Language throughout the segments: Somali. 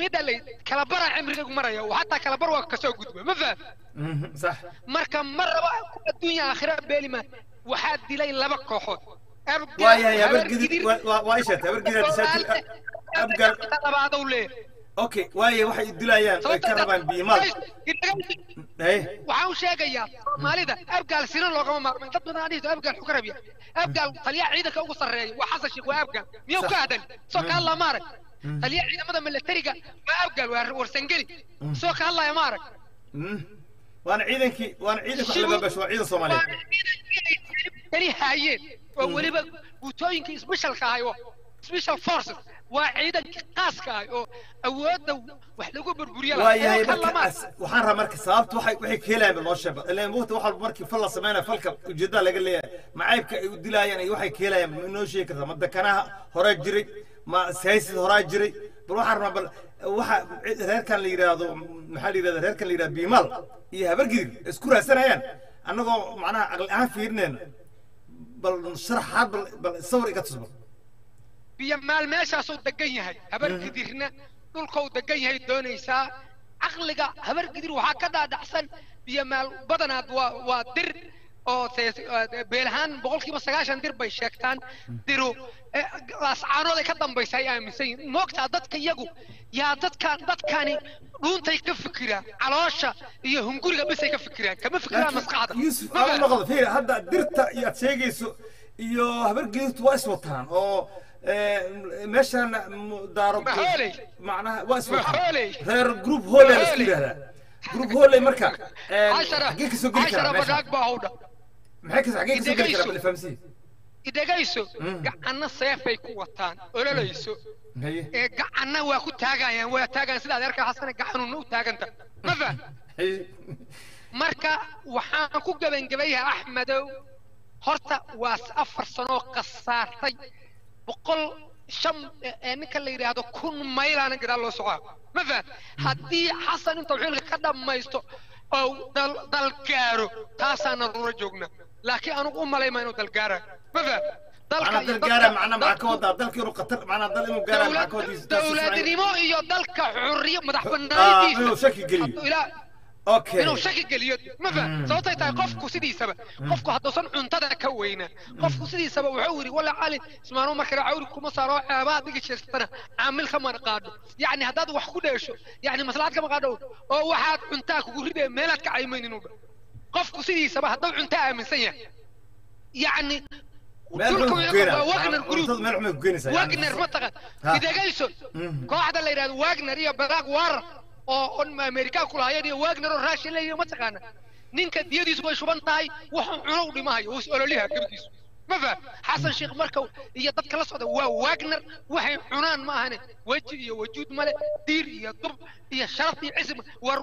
midda lay kala bara cimrigaygu maraya oo hataa kala bar waa ka soo gudba ma faham Mhm, marka ma raba adduunya aakhira beelima waxaa dilay laba kooxood. Labaadou leeyahay okay waaye waxay dilayaan ay ka rabaan biimaal waxaan sheegayaa soomaalida abgaal sina loogama maarmay dad badan adhihiso abgaal xuu ka rabya abgaal taliyaha ciidanka ugu sarreeya waa xasan sheekh waa abgaal miyuu ka hadal soo ka hadlaa maarag taliyaha ciidamada milatariga waa abgaal waa warsangeli soo ka hadlaya maarag Mhm. waana ciidankii waana ciidanka wax laga basho waa ciidan soomaaliyeed. Tani haayeen oo weliba guutooyinkii specialka ahay oo special forces. Waa ciidankii qaaska ahay oo awoodda wax lagu burburiya waayahay waxaan rabaa marka sababta waxay waxay ka helayaan noo sheeba ilaan waqti wax walba markii fal la sameynaya falka ujeedada laga leeyahay macaybka ay u dilayaan iyo waxay ka helayaan ma inoo sheegi kartaa ma dekanaha horaa jiray ma saysid horaa jiray. Bal waxaan rabaa bal waxa reerkan la yidhaahdo maxaa la yidhahda reerkan la yidhahdo biimaal iyo habargidir isku raadsanayaan annagoo macnaha aqli ahaan fiirinayna bal sharaxaad bal bal sawir iga tusba biyo maal meeshaasuu degan yahay. Habar gidirna dhulkau degan yahay doonaysaa. Caqliga habar gidir waxaa ka dhaadhacsan biyo maal badanaad waa waa dir oo beelahaan boqolkiiba sagaashan dir bay sheegtaan diru ee, laascaanood ay ka dambaysa ay aaminsan yihiin moogtaa dadka iyagu yaa dadkan dadkani dhuuntay ka fikiraan caloosha iyo hunguriga bisay ka fikiraan kama fikiraan maskaxda yuusuf aan noqdo fiir hadda dirta iyo aad sheegayso iyo habargeedtu waa iswataan oo meeshaan daaro macnaha waa iswataan reer group hole la isku yidhahdaa group hole marka xaggee ka soo geli karaa meeshaan idhagayso gacanna seefay ku wataan ololayso ee gacanna waa ku taagayaan waa taagaan sida adeerka xasane gacanuna u taaganta ma haye marka waxaan ku gebangebayaha axmedow horta waa s- afar sanoo khasaartay boqol shan ee ninka la yidhaahdo kun maylaana gadaal loo socdaa ma faham haddii xasan inta xilka ka dhammaysto oo dal gaaro taasaana rura joogna laakiin anugu u malayma inuu dal gaara. Ma faham dalka macnaa iyo dal gaara dadka- macnaa maxaa ka wadaa dalka inuu qatar macnaa dal inuu gaara maxaa ka dowlad- wadiisa taas ismaaciil. dowladnimo iyo dalka xurriyo madax Ah, banaanidiisa inuu shaki geliyo. Hadduu ilaa- okay inuu shaki geliyo. Ma faham sababtay tahay qofku sidiisaba. Qofku hadduusan cuntada ka weyna. Qofku sidiisaba wuxuu yidhi walla cali ismaanu markale cawri kuma saaro ceebaa diga jeestana caamil kama qaadho yacni haddaad wax ku dheesho yacni maslaxad kama qaadho oo waxaad cuntaa kugu ridee meelaad ka caymayn inuu dha qofku sidiisaba hadduu cunto aaminsan yahay yacni wagner group cuntada meel xun bay ku keenaysaa yani. wagner ma taqan Ha. idagayso Mhm. kooxda la yidhahdo wagner iyo barack warar oo on amerikaan ku lahaayeen iyo wagner oo raashin leeyahay ma taqaana ninka diyadiisu way shuban tahay wuxuu cuno u dhimahayo ololiha gebdiisu ma faham xasan sheekh marka iyo dadka la socda waa wagner waxay cunaan ma ahane weji iyo wajuud male diir iyo dub iyo sharaf iyo cism war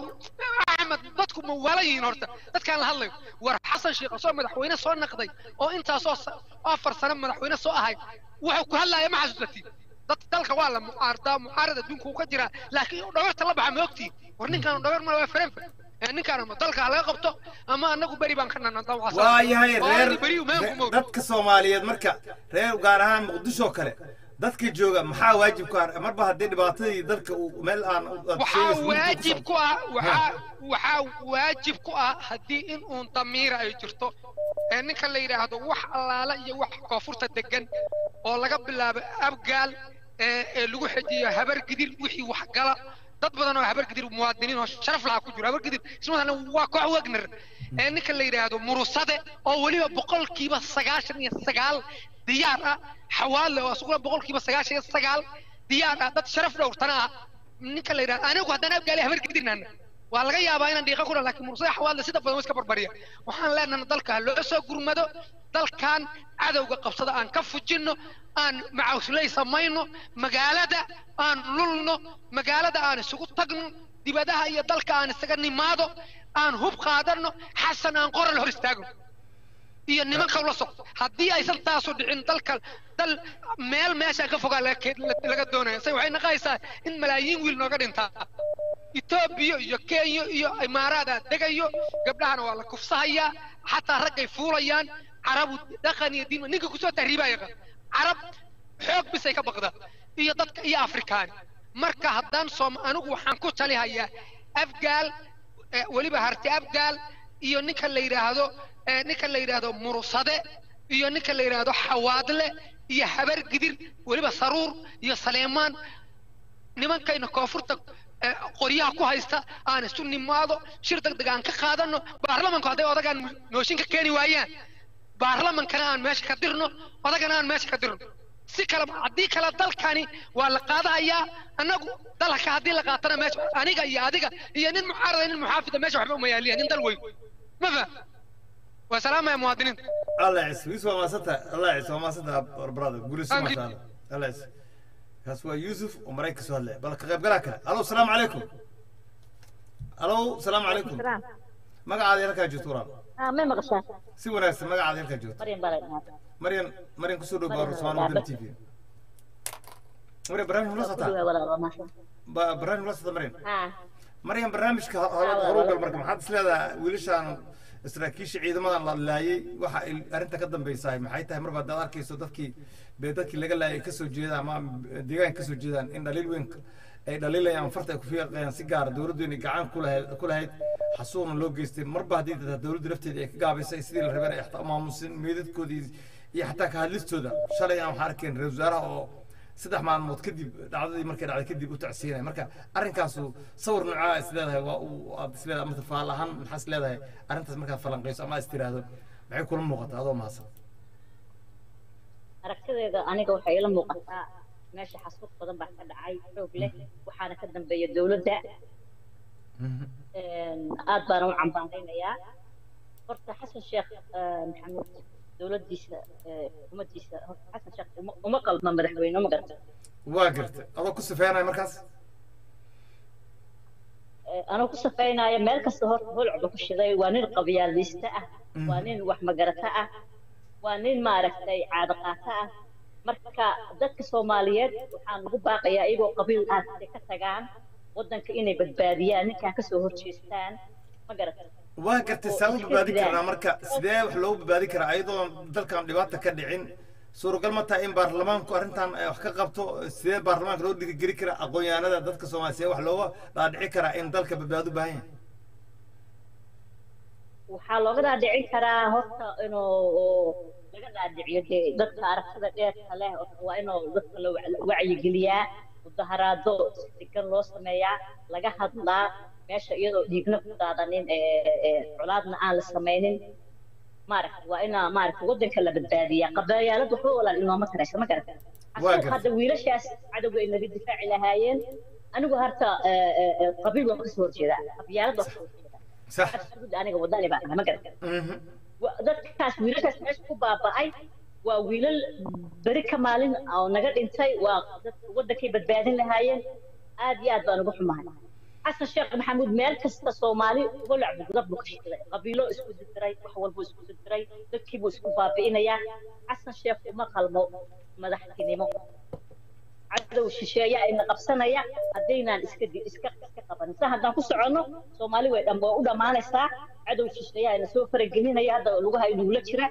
axmed dadku ma waalan yihiin horta dadkaan la hadlayo war xasan sheekh soo madaxweyne soo naqday oo intaasoo sa- afar sano madaxweyne soo ahay wuxuu ku hadlaya ma xasuusatid dad dalka waa la mucaardaa mucaarad adduunka uu ka jiraa laakiin ninkaan ama dalka ha laga qabto? Ama anagu beri baan ka waayahay reer dadka soomaaliyeed marka reer gaar ahaan muqdisho kale dadka jooga maxaa waajib ku ah? Marba haddii dhibaatadii dalka uu meel aan waxaa waajib ku ah waxaa waajib ku ah haddii in uun damiira ay jirto. Ee ninka la yidhaahdo wax allaala iyo wax koonfurta degan oo laga bilaabo abgaal ee lagu xejiyo habar gidir wixii wax gala dad badan oo habar gidir muwaadiniin oo sharaf lahaa ku jiro habar gidir ismadana waa koox wagner ee ninka la yidhaahdo murusade oo weliba boqolkiiba sagaashan iyo sagaal diyaar ah xawaale oo isaguna boqolkiiba sagaashan iyo sagaal diyaar ah dad sharaf dhowrtana ah ninka la yidhahdo anigu haddaan abgaali habar gidirnana waa laga yaabaa inaan dhiiqa ku dhan laakiin mursada xawaadle sida badan iska barbariya. Waxaan leenahay dalka ha loo soo gurmado dalkan cadowga qabsada aan ka fujinno aan macawsley samayno magaalada aan lulno magaalada aan isugu tagno dibadaha iyo dalka aan isaga nimaado aan hub qaadano xasan aan qoral hor istaagno iyo nimanka la socdo. Haddii aysan taasu dhicin dalka dal meel meeshaan ka fogaa laga doonaya say waxay naqaysaa in malaayiin wiil nooga dhintaa etoobiya iyo kenya iyo imaaraada degayo gabdhahana waa la kufsahayaa xataa raggay fuulayaan. Carabu dhaqan iyo diin ninka ku soo tahriibaa yaqaan carab xoog bisay ka baqdaa iyo dadka iyo afrikaani marka haddaan soom anigu waxaan ku talihayaa afgaal eh, weliba harti afgaal. Iyo ninka la yidhaahdo eh, ninka la yidhaahdo murusade. Iyo ninka la yidhaahdo xawaadle. Iyo habar gidir weliba saruur. Iyo saleemaan. Nimankayna koonfurta qoryaha ku haysta aan isu nimaado shir degdeg aan ka qaadano baarlamanku hadday odagaan nooshin ka keeni waayaan baarlamankana aan meesha ka dirno odagana aan meesha ka dirno si kale haddii kale dalkani waa la qaadahayaa annagu dalka haddii la qaatana meesha aniga iyo adiga iyo nin mucaarada nin muxaafida meesha waxba uma yaaliya nin dal weyn ma faham waa salaamaya muwaadiniinta الله يعز يوسف ما ستة الله يعز ما ستة برادر قول اسمه ما أنجد. شاء kaas waa yuusuf oo marayka soo hadlaya bal ka qaybgalaa kale. Alow salaamu calaykum alow salaamu calaykum magacaada halkaa joogto walaal si wanaagsan magacaada halkaa joogto. Maryan maryan ku soo dhow baaro wadan t v. Maryan barnaamij la barnaamij la maryan? Maryan barnaamijka hore marka maxaad is leedaha saraakiisha ciidamada la laayay waxa ay arrinta ka dambaysahay maxay tahay marba hadaad arkayso dadkii be dadkii laga laayay ka soo jeedaan ama deegaanka ka soo jeedaan in dhaliil weyn ay dhaliilayaan farta ay ku fiiqayaan si gaara dowladdeeni gacan ku lahayd xasuuna loo geystay. Marba haddii dad dowladda lafteeda ay ka gaabaysay sidii la rabeen ay maamusin meedadkoodii iyo xataa ka hadlistooda. Shalay aan waxaan arkeen ra'isul wasaaraha oo saddex maalmood kadib dhacdadii markay dhacday kadib u tacsiinaya marka arrinkaasu sawir noocaa is leedahay waa uu aad is leedahay ama faal ahaan maxaa is leedahay? Arrintaas markaad falanqayso ama is tiraahdo maxay kula muuqataa? Adoo mahadsan aragtideeda aniga waxay ila muuqataa meesha xasuuq badan baa ka dhacay xoog leh waxaana ka dambeeya dowladda. Een, aad baana u cambaaraynayaa. Horta xasan sheekh maxamuud dowladdiisa eh, xukuumaddiisa horta xasan sheekh uma- qalma madaxweyne ma garata waa gartay adoo ku sifeynaya markaas? Eh, anuu ku safaynayo meel kasta horta holcba ku shiday waa nin qabyaalista ah waa nin wax magarata ah waa nin maaragtay caado qaata ah. Marka dadka soomaaliyeed waxaan ugu baaqayaa iyagoo qabiil aad ka tagaan waddanka inay badbaadiyaan ninkaan ka soo horjeestaan ma garata waa gartay saa u badbaadi karnaa marka sidee wax loogu badbaadi karaa? Ayadoo dalkan dhibaata ka dhicin. Suuragal ma tahay in baarlamaanku arrintan ay wax ka qabto sidee baarlamaanka loo dhiirigeli karaa? Aqoon-yahanada dadka soomaaliya sidee wax looga dhaadhici karaa in dalka badbaado u baahan yahay waxaa looga dhaadhicin karaa horta inuu laga dhaadhiciyo dee dadka aragtida dheerka leh waa inuu dadka la wac- wacyigeliyaa mudaharaado si degan loo sameeyaa laga hadlaa meesha iyadoo dhiigna ku daadanin ee- ee colaadna aan la samaynin. Maaragta waa inaa maaragta waddanka la badbaadiyaa. Qabaayaalad waxba walaal inooma taraysa ma garata hadda wiilashaas cadowga ay naga difaaci lahaayeen. Anigu harta ee, qabiil waan ka soo horjeedaa. Qabyaalad waan ka soo horjeedaa. Aniga wadani ahay, ma garata Mhm. wa- dadkaas wiilashaas meesha ku baaba'ay waa wiilal beri ka maalin oo naga dhintay. Waa dadka waddankay badbaadin lahaayeen. Aad iyo aad baan uga xumahay xasan sheekh maxamuud meel kasta soomaali holac bugdad buu ka shiday qabiilo isku dirdiray wax walbuu isku dirdiray dadkiibuu isku baabi'inayaa xasan sheekh uma qalmo madaxtinimo. Cadow shisheeye ayna qabsanaya haddaynaan iska iska iska qabanin. Sa haddaan ku soconno soomaali way dham waa u dhammaanaysaa. Cadow shisheeye ayna soo faragelinaya hadda lugaha inugula jira.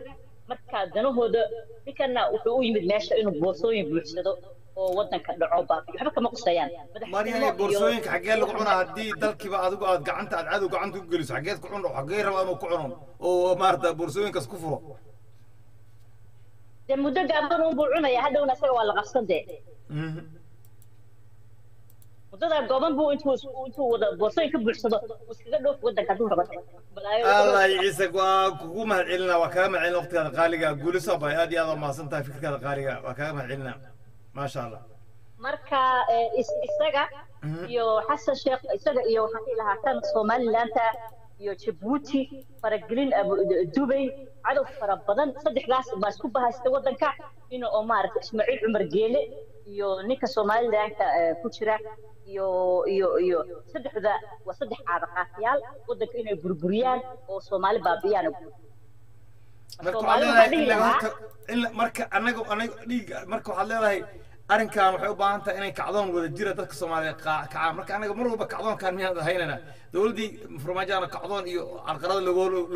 Marka danahooda ninkana wuxuu u yimid meesha inuu boorsooyin buuxsado oo waddanka dhaco baabiyo waxba kama qusayaan maryahay boorsooyinka xaggee lagu cunaa haddii dalkiiba adigu aad gacanta aad cadow gacanta ku geliso xaggeed ku cuno xaggee rabaa inuu ku cuno oo maarata boorsooyinkaas ku furo. Dee muddo gaaban unbuu cunaya hadhowna isaga waa la qabsan dee Mhm. muddadaa gooban buu intuu intuu wada boorsooyin ka buuxsado uu iskaga dhoof waddanka hadduu balaayo allah ciise waa kugu mahad celinaa waa kaaga mahad celina waqtigaada qaaliga. Guuliso bay aad iyo aad mahadsan tahay fikirkaada qaaliga waa kaaga mahad celinaa maasha allah marka eh, is- isaga Mhm. iyo xasan sheekh isaga iyo waxaan dhihi lahaa kan somalilaanta iyo jabuuti faragelin abu dubay cadow fara badan saddexdaas baa isku bahaysta waddanka in oo maaragta ismaaciil cumar geele iyo ninka somalilanka eh, ku jira iyo iyo iyo saddexda waa saddex caadaqaatiyaal waddanka inay burburiyaan oo soomaali baabiyaan marka anaga anaga dhiiga marka waxaad leedahay arrinkan waxay u baahan tahay inay kacdoon wada jira dadka soomaaliyeed kacaan. Marka anaga mar walba kacdoonkan miyaan haynana dowladdii farmaajaana kacdoon iyo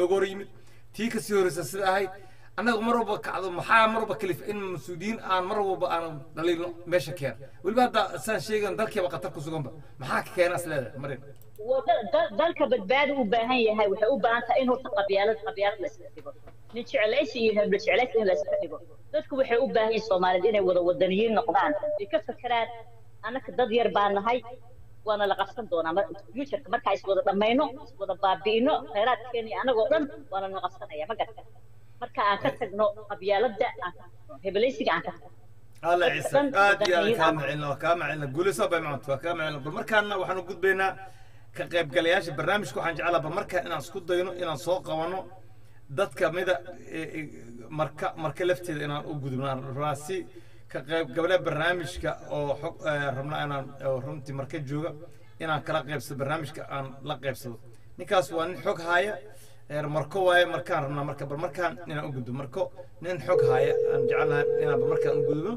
looga hor yimid tii ka sii horreysa sida ahayd annaga mar walba kacdo maxaa mar walba kalif in mas'uuliyiin aan mar walba aan dhaliilno meesha keena weliba hadda saan sheegan dalkiiba khatar ku suganba maxaa keena is leedahay marin dalka badbaadi u baahan yahay waxay u baahan tahay in horta qabyaalad qabyaalad la dhigo. Nin jeclaysi iyo heblo jeclaysi in la dhigo. Dadku waxay u baahan yihiin soomaaliyed inay wada wadaniyiin noqdaan. Ay ka fakeraan annaka dad yar baa nahay waana la qabsan doonaa. Futureka markaa is wada dhammayno is wada baabi'ino khayraadkeena iyo annagoo dhan waana la qabsanaya ma garta. Marka aan ka tagno qabyaaladda aan ka tagno hebelaysiga aan ka tagno. Alla ciise aad iyo aad kaa macilna waa kaa macilna guulayso bay macanta waa kaa macilna bal markaana waxaan u gudbaynaa ka qaybgalayaasha barnaamijka waxaan jeclaa bal markaan inaan isku dayno inaan soo qabano. Dadka mida e- e- marka marka lafteeda inaan u gudubnaan rabaa si ka qaybgabale barnaamijka oo xog eh, rabnaa inaan runtii marka jooga inaan kala qaybsado barnaamijka aan la qaybsado. Ninkaas waa nin xog haaya reer marko waaye markaan rabnaa marka bal markaan inaan u gudbo. Marko nin xog haaya aan jecelnahay inaan markaan u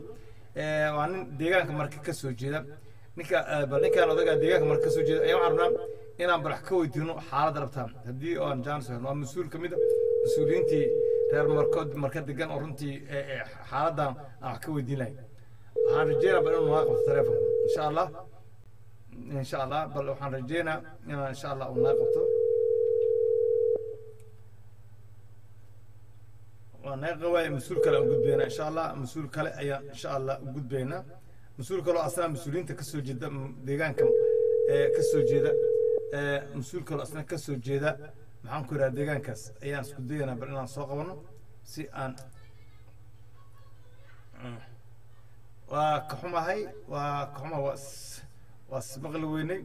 Eh, waa nin deegaanka marka ka soo jeeda ninka eh, bal ninkaan odagaa deegaanka marka ka soo jeeda ayaa waxaan rabnaa inaan bal wax ka weydiino xaaladda rabtaan. Haddii aan jaanis helno waa mas'uul ka mid a mas'uuliyiintii reer marko marka degan oo runtii eh, eh, xaaladdan aan wax ka weydiin lahay waxaan rajeynaa bal inuu naga qabto telefonka. Insha allah insha allah bal waxaan rajeynaa inaan insha allah uu naga qabto. Waa naga qawaaya mas'uul kale aan gudbaynaa insha allah mas'uul kale ayaan insha allah u gudbaynaa mas'uul kaloo asna mas'uuliyiinta ka soo jeeda m- deegaanka ee ka soo jeeda ee mas'uul kaloo asna ka soo jeeda maxaan ku idhaha deegaankaas ayaan isku dayanaa bal inaan soo qabano si aan waa ka xumahay waa ka xumahay waa waa ismaqli weynay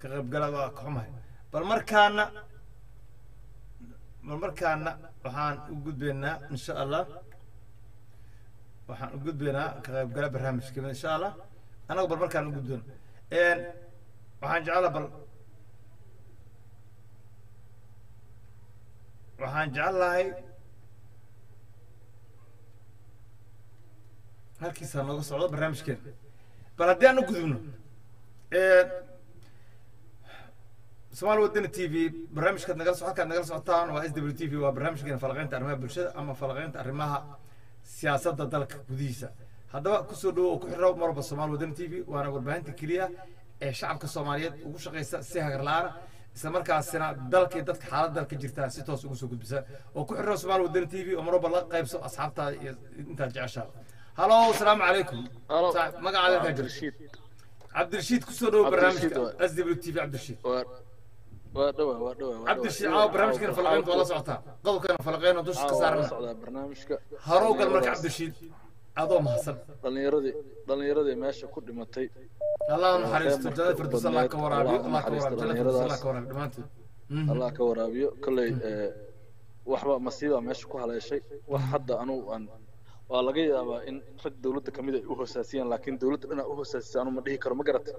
ka qaybgalaad waa ka xumahay bal markaana bal markaana waxaan u gudbaynaa insha allah waxaan u gudbaynaa ka qaybgala barnaamijka insha allah anagu bal markaan u gudbayno waxaan jeclaa bal waxaan jeclahay halkiisaa nooga socdo barnaamijkeena bal haddii aan u gudubno somaali wadani t v barnaamijkaad nagala so nagala socotaan waa s w t v waa barnaamijkeena falaqeynta arrimaha bulshada ama falaqeynta arrimaha siyaasadda dalka gudihiisa. Haddaba ku soo dhawo oo ku xirro mar walba somaali wadani t v waana warbaahinta keliya ee shacabka soomaaliyeed ugu shaqaysa si hagar la'aana isla markaasina dalka iyo dadka xaalad dalka jirtaan si toos ugu soo gudbisa. Oo ku xirro somaali wadani t v oo mar walba la qaybso asxaabtaada iyo intaad jeceshaa halo asalaamu calaykum. Magacaada halkaa jira. Cabdirashiid ku soo dhawo barnaamijka s w t v cabdirashiid cabdirashiid caawa barnaamijkeena falaqeynta waa la socotaa qodobkeena falaqeyno dusha ka saarana harow gal marka cabdirashiid adoo mahadsan dhallinyaradii dhallinyaradii meesha ku dhimatay allah naxariisto jannada firdaws allah ka waraabiyo Allah ka waraabiyo jannada firdaws allah ka waraabiyo dhammaantood Mhm. allah ka waraabiyo kolley waxba masiiba meesha ku haleeshay wax hadda anugu aan waa laga yaabaa in rag dowladda ka mid ay u hoosaasiyaan laakiin dowladda dhanaa u hoosaasisa anu ma dhihi karo ma garata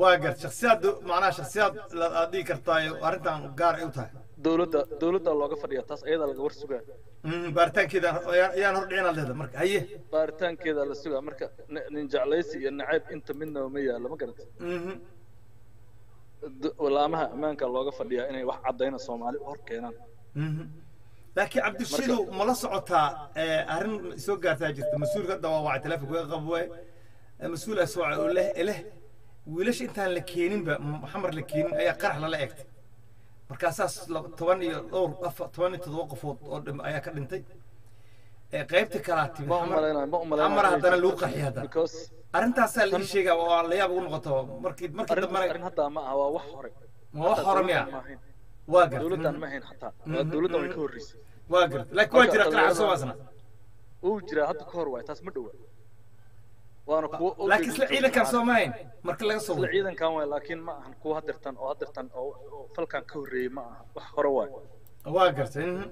waa gar shaksiyaad macnaha shaksiyaad aad dhihi kartaayo arrintan gaar ay u tahay. Dowladda dowladda looga fadhiya taas ayadaa laga war sugaa. Mhm, baaritaankeeda ayaan hor dhicinaad leedahay marka haye. Baaritaankeeda la sugaa marka nin- jeclaysi iyo nacayb inta midnaba ma yaalo ma garata Mhm. d- walaamaha ammaanka looga fadhiyaa inay wax caddayna soomaali hor keenaan. Mhm. Laakiin cabdishiidow ma la socotaa eh, arrin soo gaartaa jirta. Mas'uulka hadda waa wacay telefonka waa qabwe mas'uul aswaca oo leh leh wiilasha intaan la keeninba maxamar la keenin ayaa qarax lala eegtay. Markaasaas toban iyo dhowr toban iyo toddoba qofood oo ayaa ka dhintay. Qaybta kalaa timi ma Xamar- xamar haddana lagu qaxiyay haddana arrintaasaa laga sheegaa oo aan la yaab ugu noqoto markii markii dambana ma wax hore. Miya. Waa gar dowladdan ma ahayn xataa waa dowladdan way ka horreysay waa gar laakiin waa jira qarax dhallinyarada- soo maasna uu jiraa hadda ka hor waay taas ma dhowa waana kuwo laakiin isla ciidankan soo maahayn marka laga soo isla ciidankan waay laakiin ma ahan kuwa hadirtan oo hadirtan oo falkan ka horreeyey ma aha wax hore waay waa gartay mhm.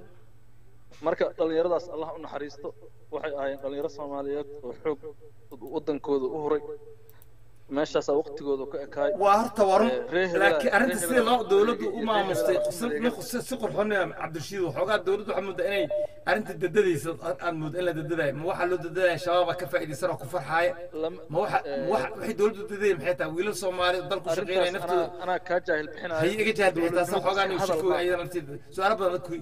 marka dhallinyaradaas allah u naxariisto waxay ahaayeen dhallinyaro soomaaliyeed oo xoog wadankooda u huray meeshaasaa waqtigooda ka ekaay. Waa horta waa run Eh, laakiin arrinta sida loo dowladdu u maamustay si- qurxoon cabdirashiid waxoogaa dowladdu waxaa moodaa inay arrinta dadadaysa aan mood in la dadadayo ma waxaa loo dadadaya shabaaba ka faa'iidaysan oo ku farxaaya ma waxa ma waxa waxay dowladdu dadaya maxay tahay? Wiilal soomaali oo dalku shaqeynaya naftooda. anaa kaa jaahil bixinayo hay iga jahad bixi taasna xoogaa Dowladnimadu nigu hadal shakooga ma- ayada nafteeda su'aalo badan dadku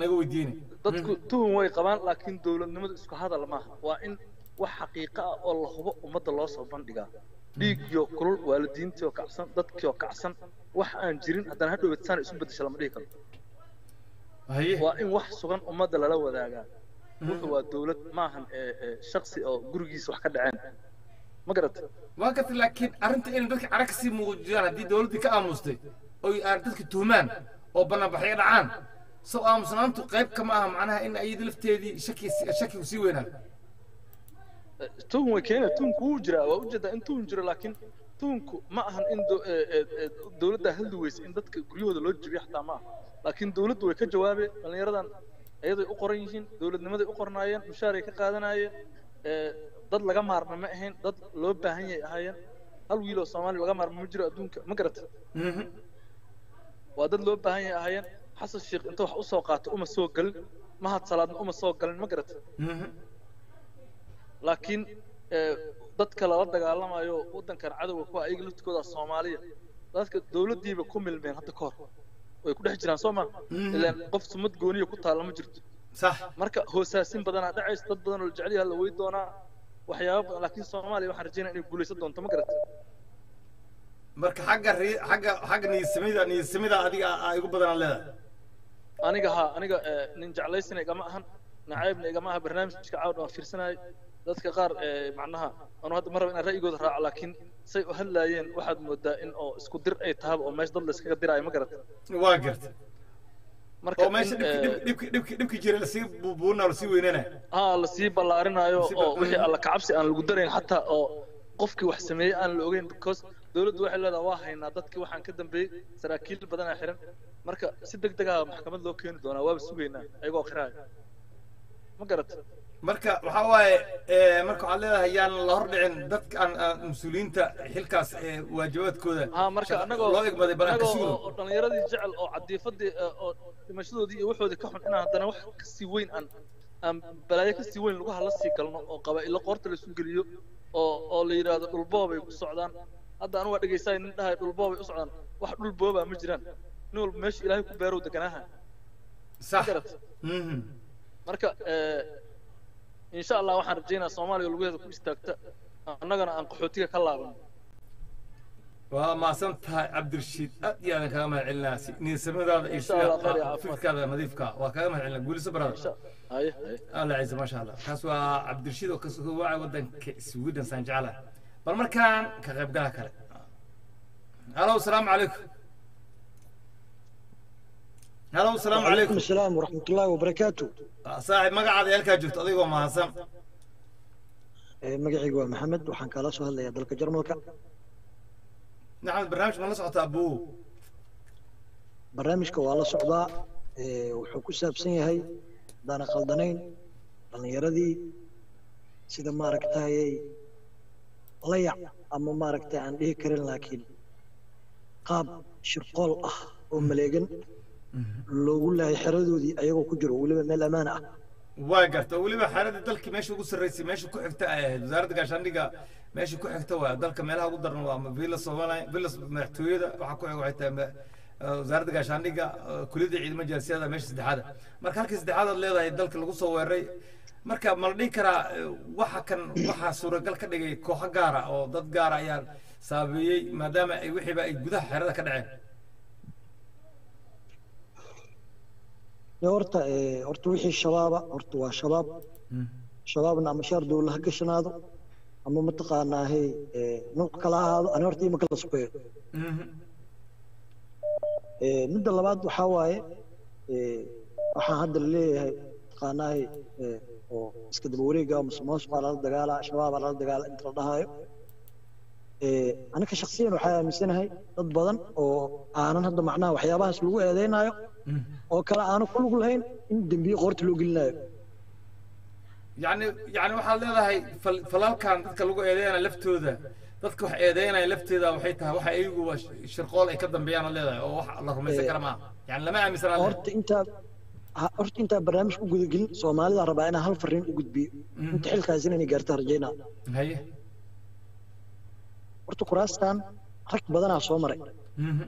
naga weydiinay dadku tuhun way qabaan laakiin dowladnimadu isku hadal maaha. Waa in wax xaqiiqo ah oo la hubo ummadda loo soo bandhigaa dhiigyo kulul waalidiintii oo kacsan dadkii oo kacsan wax aan jirin haddana hadhow saan isu bedesha lama dhihi karo. Waa in wax sugan ummadda lala wadaagaa wuxuu waa dowlad maahan ee ee shaksi oo gurigiisa wax ka dhaceen. Ma garata waa garta laakiin arrinta inay dadka cara ka sii muujiyaan haddii dowladdii ka aamustay oy dadka tuhmaan oo banaanbaxyo dhacaan. Sow aamusnaantu qayb kama aha macnaha in ayada lafteedii shaki shakigu sii weynaa tuhun way keena tuhunku wuu jiraa waa u jeedaa in tuhun jiro laakiin tuhunku ma ahan in ee- ee- ee dowladda hadli weysa in dadka guryahooda loo jebiyo xataa ma aha. Laakiin dowladdu way ka jawaabeen dhallinyaradan ayaday u qoran yihiin dowladnimaday u qornaayeen mushaaray ka qaadanayeen ee, dad laga maarma ma ahayn dad loo baahan yay ahaayeen. Hal wiil oo soomaali laga maarma ma jiro adduunka ma garata. Waa dad loo baahan yay ahaayeen. Xasan sheekh inta wax u soo qaato uma soo gelin mahad salaadna uma soo galin ma garata laakiin ee, dadka lala dagaalamayo waddankan cadowga kuwa ayaga laftikooda soomaaliya dadka dowladdiiba ku milmeen hadda ka hor. Way ku dhex jiraan soo ma ilaan qof sumad gooniya ku taalla ma jirto. Marka hoosaasin badanaa dhacaysa dad badan oo jecel yaha la wey doonaa waxyaaba laakiin soomaaliya waxaan rajeynaya inay guulaysan doonto ma garata marka xagga xagga xagga niyadsamida niyadsamida adiga aa igu badanaa leedahay. Aniga ha aniga ee, nin jeclaysana igama ahan nacaybna igama aha barnaamijka caawd waan fiirsanayo dadka qaar ee, macnaha anu hadda ma raba inaan ra'yigooda raaco laakiin say u hadlaayeen waxaad moodaa in oo isku dir ay tahaba oo meesha dad la iskaga diraayo ma garata waa garta marka meesha ee, dhibki dhibki dhibki jira la sii buubuuna la sii weynanaya haa la sii ballaarinaayo oo wixii alla kacabsi aan lagu darayn xataa oo qofkii wax sameeyey aan la ogeyn because dowladdu waxay leedahay waa haynaa dadkii waxaan ka dambeeyey saraakiil badanaa xiran. Marka si deg deg ah maxkamad loo keeni doonaa waaba sugaynaa ayagoo qiraaya ma garata marka waxaa waaye ee, marka waxaad leedahay yaan la hordhicin dadka aan aan mas'uuliyiinta xilkaas ee waajibaadkooda loo egmaday bal aan ka anagoo sugo oo- oo dhallinyaradii jecel oo cadiifadii ee, oo dhimashadoodii iyo waxoodii ka xun inaan haddana wax ka sii weyn aan aan balaayo ka sii weyn lagu hala sii galno oo qabaa'ilo qoorta laysu geliyo oo oo la yidhaahdo dhulboobay ku socdaan. Hadda anu waa dhegaysaay nin dhahay dhulboobay u socdaan. Wax dhulboobaa ma jiraan. Nin walba meesha ilaahay ku beerow deganaaha sax. Mhm. marka insha allah waxaan rajaynaa soomaaliya lugaheeda ku istaagta. Annagana aan qaxootiga ka laabano waa mahadsan tahay cabdirashiid aad iyo aadan kaga mahad celinaa si niyadsamadaada iyo caafimaad. fikirkaada nadiifka. Waa kaga mahad celinaa guuliso barada. Alla ciise maasha allah. Kaas waa cabdirashiid oo ka soo wacay waddanka sweden saan jeclahay. Bal markaan ka qaybgala kale. Halo asalaamu calaykum halow asalaamu calaykum asalaam waraxmat ullaahi wabarakaatu ah, saaxib magacaada iyo halkaa joogto adigoo mahadsan. Eh, Magacaygu waa maxamed waxaan kaala soo hadlayaa dalka jarmalka. Nacam barnaamij ma la socotaa bu barnaamijka waa la socdaa eh, wuxuu ku saabsan yahay haddaana khaldanayn dhallinyaradii sida maaragtayay layac ama maaragtay aan dhihi karin laakiin qaab shirqool ah oo maleegan loogu laayay xeradoodii ayagoo ku jiro weliba meel ammaan ah. Waa garta weliba xaalada dalkii meesha ugu sarraysay meesha ku xigta ay ahayd wasaaradda gaashaandhiga meesha ku xigta waa dalka meelaha ugu daran waa villa somalia villa madaxtooyada waxaa ku xig waxay tahay wasaaradda gaashaandhiga kuliyadda ciidamo jaalsiyada meesha saddexaada marka halkii saddexaad leedahay dalka lagu soo weeraray marka ma la dhihi karaa waxa kan waxaa suuragal ka dhigay kooxo gaara oo dad gaara ayaa saabeeyey maadaama ay wixiiba ay gudaha xerada ka dhaceen. Horta horta wixii shabaaba horta waa shabaab. Shabaabna ama shaar dowla ha gashanaado ama mataqaanaa hey ee, nooc kala ahaado ani horta ima kala sukeeyo Mhm. Ee, midda labaad waxaa waaye waxaan hadda la leeyahay mataqaanaa hey ee, oo iska daba wareega mase moosqaa lala dagaala shabaabaa lala dagaala inta la dhahaayo. Aniga shaksiyan waxaa aaminsanahay dad badan oo aanan hadda macnaha waxyaabahaas lagu eedeynayo oo kale aanan ku lug lahayn in dembiye qoorta loo gelinayo يعني يعني waxaad leedahay fal- falalkan dadka lagu eedeynaya laftooda dadka wax eedeynaya lafteeda waxay tahay waxa iyagu shirqool ay ka dambeeyaan leedahay oo wax la rumaysan kara maaha yani lama aaminsana horta intaa ha- horta intaa barnaamij ku gudagelin soomaalida rabaa inaan hal fariin u gudbiyo inta xilkaasina inay gaarta rajaynaa haye horta kuraastan rag badanaa soo maray Mhm.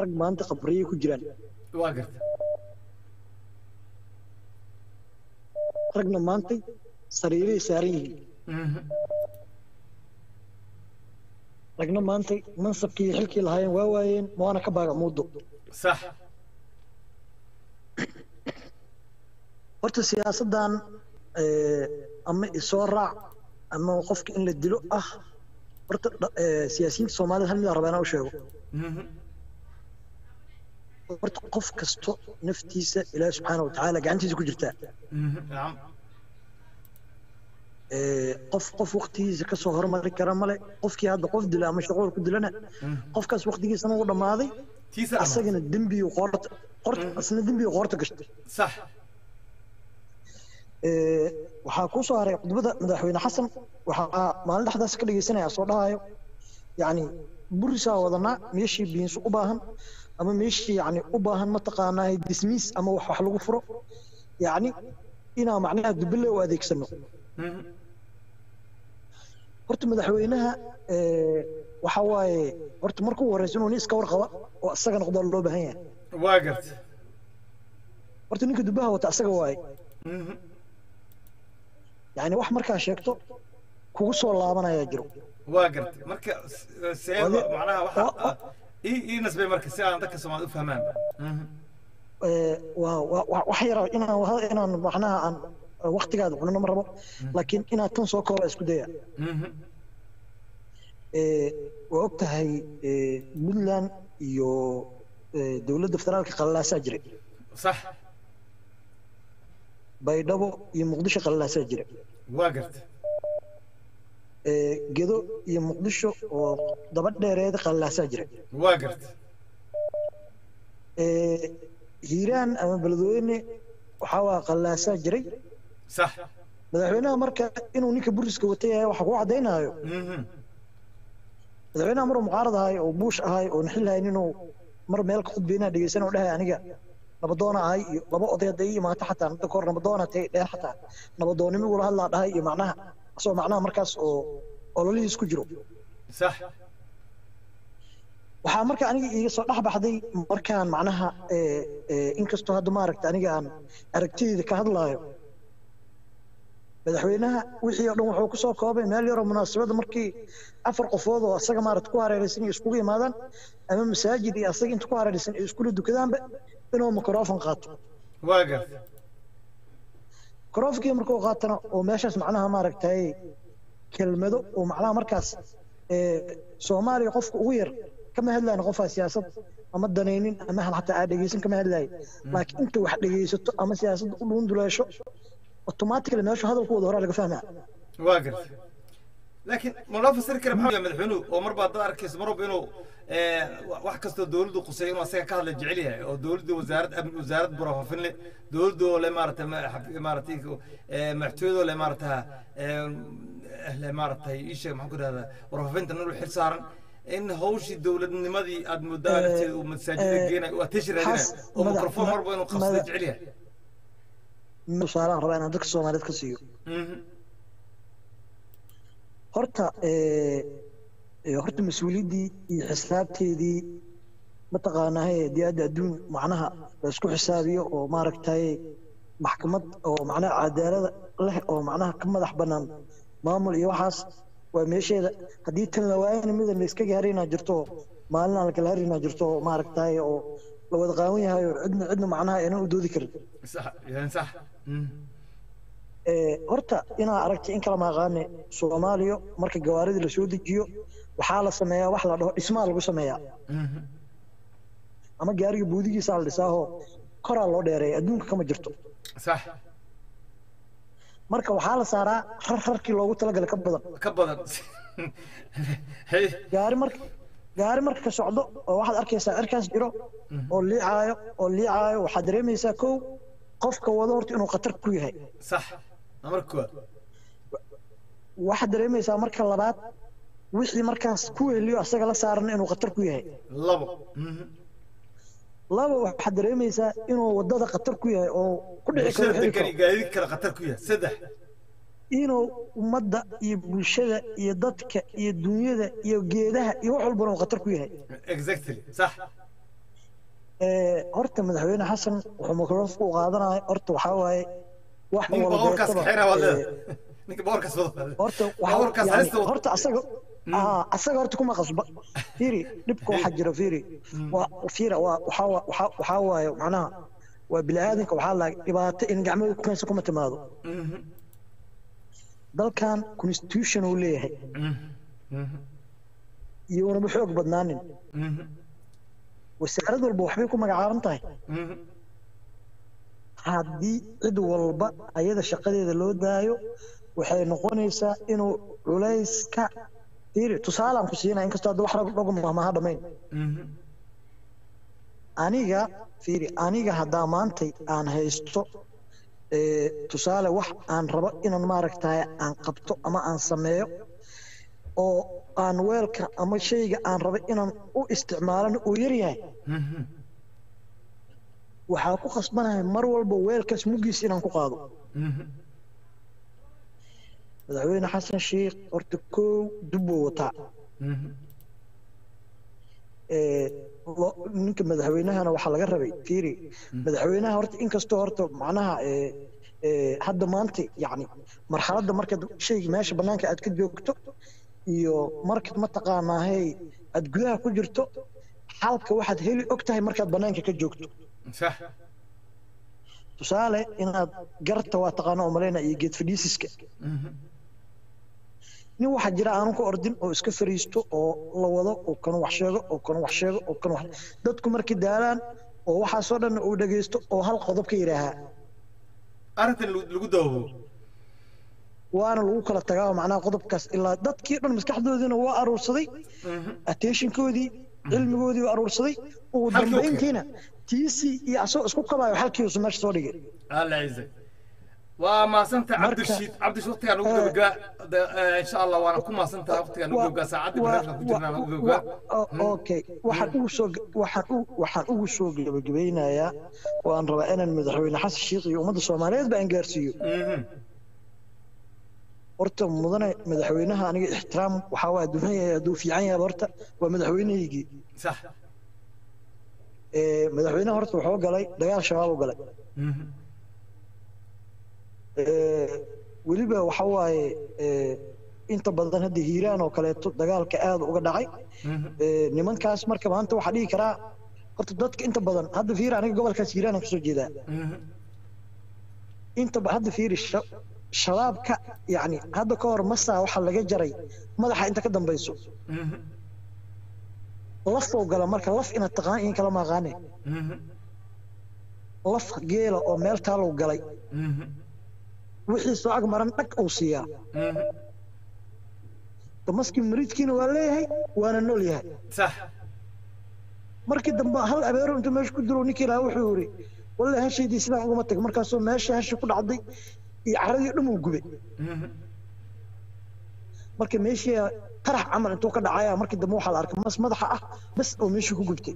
Rag maanta qabriyay ku jiraan waa garta ragna maantay sariiray saaran yihiin ragna maantay mansabkii iyo xilkii lahaayeen waa waayeen ma waana ka baaga muudo sax horta siyaasaddan ama isoo raac ama qofka in la dilo ah horta siyaasiyiinta soomaalida hal midaan rabaa inaan u sheego. Horta qof kasto naftiisa ilaahi subxaana watacaala gacantiisa ku jirtaa qof qof waqtigiisa ka soo hormari kara male qofkii hadda qof dila ama shaqool ku dilana qofkaas waqtigiisana uu dhammaaday asagana dembiyu qoorta qorta asna dembiyu qoorta gashtay sax waxaa kuu soo haray khudbada madaxweyne xasan waxaa maalin dhexdaas ka dhegeysanaya soo dhahayo yacni burisaa wadanaa meeshii biinsu u baahan ama meeshii yacni u baahan mataqaanaa dismiis ama wax wax lagu furo yacni inaa macnaha dubile u adeegsano. Mhm. horta madaxweynaha waxa waaye horta markuu horeysa inuu nin iska warqaba oo asaga noqdaa loo baahan yahay. Waa garta horta ninka dubaha wata asaga waaye. Mhm. yacni wax markaa sheegto kugu soo laabanayaa jiro. Waa garta marka see macnaha waxa nasbay marka si aan dadka Soomaali u fahmaan. Mhm. Eh, waa waa- waa- wax yara inaan macnaha aan waqtigaada cunano ma rabo laakiin inaad tan soo kooba isku daya. Mhm. Eh, waa og tahay eh, puntland iyo eh, dowladda federaalka qallalaasaa jiray sax. Baydhabo iyo muqdisho qallalaasaa jira waa garta Eh, gedo iyo muqdisho oo daba dheereeda qallalaasaa jira. Waa garta. Hiiraan ama beledweyne waxaa waa qallalaasaa jiray. Sax. Madaxweynaha marka inuu ninka buriska wata yahay waxa kuu caddaynayo Mhm. madaxweynaha maruu mucaarad ahay oo buush ahay oo naxil lahayn inuu mar meel ka khudbeynaa dhegeysan oo dhahay aniga. Nabadoona ahay iyo laba oday hadday ii imaato xataa hadda kahor nabadoona tay dheer xataa. Nabadoonnimo igula hadlaa dhahay iyo macnaha asoo macnaha markaas oo ololihiis ku jiro. Sax waxaa marka aniga iiga soo dhex baxday markaan macnaha inkastoo hadda maaragta aniga aan aragtidayda ka hadlaayo. Madaxweynaha wixii oo dhan wuxuu ku soo koobay meel yaroo munaasabada markii afar qofood oo asaga maaragta ku hareeraysan iyo iskugu yimaadaan ama masaajid iyo asaga inta ku hareeraysan ay iskula dukadaanba inuu mikrofon qaato. Waa mikrofkii markuu qaatana oo meeshaas macnaha maaragtay kelmado oo macnaha markaas eh, soomaaliya qofka ugu yar kama hadlayno qofaa siyaasad ama danaynin ama hal xataa aa dhegeysan kama hadlayo laakiin inta wax dhegeysato ama siyaasadda u dhuunduleesho automatically meesha hadalku wada horaa laga fahmaa. Waa garta laakiin ma loo fasiri kara maxaa weeye madaxweynuhu oo marba dad arkayso mar walba inuu eh, wa- wax kastoo dowladdu quseeyo inuu asaga ka hadla jecel yahay oo dowladdu wasaarad amni wasaarad burafafin leh dowladdu oo le maarata maaragtay eh, madaxtooyadoo le maarata eh, le maaragtay isha maxaan ku dhahdaa warafafinta nol xil saaran in hawshii dowladnimadii aad muddo aragteed uu masaajida geenayo waa tishi raadinaya oo mikrofon ma- marba inuu qabsado madax- jecel yahay. Tusaalaan rabaa inaan dadka soomaaliyeed ka siiyo. Mhm. Horta eh, eh, horta mas'uuliyaddii iyo xisaabteedii mataqaanaa dee adduun macnaha la isku xisaabiyo oo maaragtay maxkamad oo macnaha cadaalada leh oo macnaha ka madax bannaan maamul iyo waxaas waa meesheeda. Haddii tan la waayana mida la iska gaaraynaa jirto maalin aan la kala haraynaa jirto oo maaragtay oo la wada qaawan yahay oo cidna cidna macnaha aynan u doodi karin sax yani sax Mhm. Eh, Eh, horta inaa aragta in kala maaqaane soomaaliya marka gawaarida la soo dejiyo waxaa la sameeyaa wax la dhaho dhismaa lagu sameeyaa. Mm-hmm. Ama gaariga buudigiisaa la dhisaaho koraa loo dheereeya adduunka kama jirto. Marka waxaa la saaraa rar rarkii loogu talagala ka badan. Ka badan. Gaari marka gaari marka ka socdo oo waxaad arkaysaa cirkaas jiro mm-hmm. oo liicaayo oo liicaayo waxaad dareemaysaa kow qofka wado horta inuu khatar ku yahay. Sax waxaad dareemaysaa marka labaad wixii markaas ku heliyo asaga la saaran inuu khatar ku yahay. Laba waxaad dareemaysaa inuu waddada khatar ku yahay oo ku dhici inuu ummadda iyo bulshada iyo dadka iyo dunyada iyo geedaha iyo wax walbana uu khatar ku yahay. Eh, horta madaxweyne xasan wuxuu mikrofku u qaadanaya horta waxaa waaye wada horta asaga aa asaga horta kuma qasba fiiri dhibka waxaa jira fiiri. Waa fiira waa waxaa wa- waxaa waxaa waaye macnaha waa bini'aadanka waxaa la dhibaato in gacmada ku keensa kuma timaado. Dalkan constitution uu leeyahay. Iyo unaba xoog badnaanin. Wasaarad walba waxbay ku magacaaban tahay haddii cid walba ayada shaqadeeda loo daayo waxay noqonaysaa inuu culayska fiiri tusaalaan ku siinaya inkastoo hadda wax rag dhogum maha dhamayn. Aniga fiiri aniga haddaa maantay aan haysto tusaale wax aan rabo inaan maaragtay aan qabto ama aan sameeyo oo aan weelka ama shayga aan rabo inaan u isticmaalana uu yar yahay waxaa ku khasbanahay mar walba weelkaas muggiisa inaan ku qaado. Madaxweyne xasan sheikh horta kow dib buu wataa. Ninka madaxweynahana waxaa laga rabay fiiri. Madaxweynaha horta inkastoo horta macnaha hadda maanta yacni marxaladda markaad shayga meesha bannaanka aad ka joogto iyo markaad mataqaanaa aad gudaha ku jirto xalka waxaad heli og tahay markaad bannaanka ka joogto sax tusaale inaad garta waa taqaana oo malaynaa iyo geed fadhiisiska nin waxaa jira aanu ka ordin oo iska fariisto oo la wado oo kan wax sheego oo kan wax sheego oo kan wax dadku markay daalaan oo waxaasoo dhan uu dhagaysto oo hal qodob ka yidhaahaa arrintan lagu dawabo waana lagu kala tagaa oo macnaha qodobkaas. Ilaa dadkii dhan maskaxdoodiina waa aruursaday. Attentionkoodii cilmigoodii waa aruursaday. Ugu dambayntiina tiisii iyo asagoo isku kabaayo halkiisu meesha soo dhigay. Waa mahadsanta Marka- cabdishiid cabdishiid waqtigaan ugu Eh, gabagabaa insha allah waana ku mahadsantaha waqtigaan ugu gabagabaa saacadda barnaamijkan ku jirnaan ugu gabagabaa okay. Waxaan ugu soo waxaan u waxaan ugu soo gabagabeynayaa oo aan rabaa inaan madaxweyne xasan sheikh iyo ummadda soomaaliyeed ba aan gaarsiiyo horta mudane madaxweynaha aniga ixtiraam waxaa waa duhan yahay hadduu fiican yahay horta waa madaxweynahaygii. Madaxweynaha horta wuxuu galay dagaal shabaab u galay. Ee weliba waxa waaye inta badan hadda hiiraan oo kaleeto dagaalka aad uga dhacay. Ee nimankaas marka maanta waxaa dhihi karaa horta dadka inta badan hadda fiir aniga gobolkaas hiiraan aan ka soo jeedaa. Inta ba- hadda fiiri shabaabka yacni hadda ka hor masaa waxaa laga jaray madaxa inta ka dambayso. Lafoo gala marka laf inaad taqaan in kala maaqaane laf geela oo meel taalow galay. Wixii soo ag maran dhag uu siiyaa. Damaskii mariidkiina waa leeyahay waana nool yahay. Markii dambe hal abeero intuu meesha ku dilo ninkii lahaa wuxuu yidhi walle hashaydii sidaan ugama tag. Markaasoo meesha hashi ku dhacday iyo caradii dhan uu gubay. Marka meeshii tarax camal intuu ka dhacaya markii dambe waxaa la arkay mas madaxa ah bas oo meeshii ku gubtay.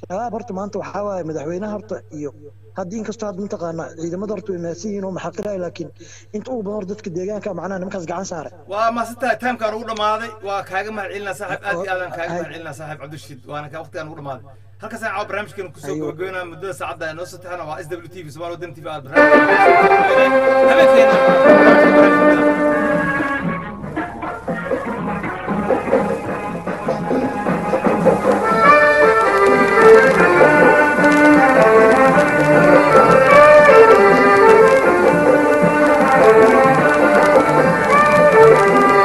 Shabaab horta maanta waxaa waaye madaxweynaha horta iyo haddii inkastoo hadda mataqaana ciidamada horta way mahadsan yihiin oo maxaqiraay laakiin inta ugu badan hor dadka deegaanka macnaha nimankaas gacan saaray waa mahadsantahay taimkaan ugu dhamaaday waa kaaga mahadcelinaa saaxiib aad iyo aadaan kaaga mahadcelinaa saaxiib cabdishiid waana kaa waqtigaan ugu dhamaaday halkaasaan caawa barnaamijkeenu ku soo gabagabeynaa muddada saacadda ee noo soo taxana waa s w t v somaali waddan t v aad habeenkeena